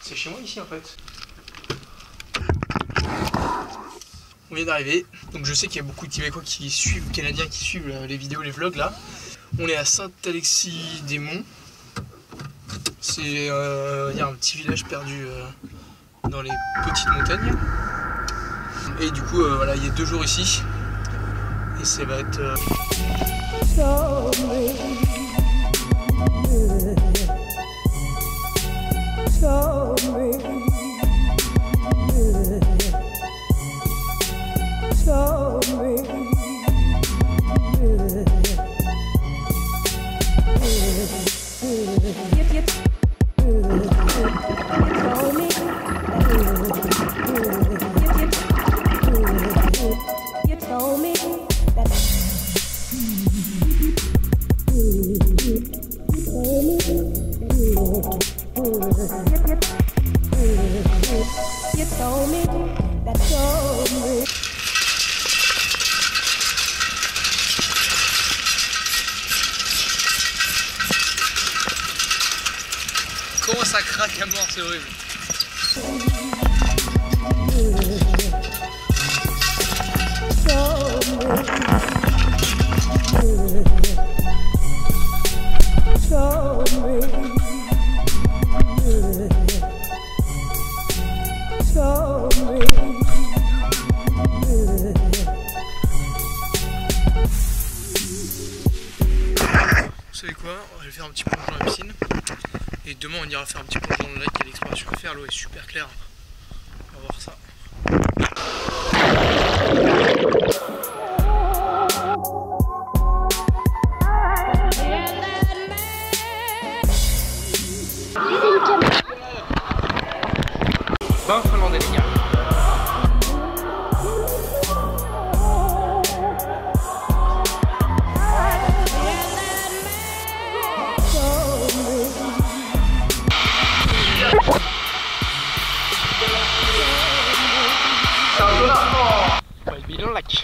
C'est chez moi ici en fait. On vient d'arriver, donc je sais qu'il y a beaucoup de Québécois qui suivent, Canadiens qui suivent les vidéos, les vlogs là. On est à Saint-Alexis-des-Monts. C'est euh, un petit village perdu euh, dans les petites montagnes. Et du coup, euh, voilà, il y a deux jours ici. Et ça va être. Comment ça craque à mort, c'est horrible. Savez quoi On va aller faire un petit plongeon dans la piscine. Et demain on ira faire un petit plongeon dans le lac, il y à faire, l'eau est super claire. On va voir ça. Bain finlandais les gars. Pirulete.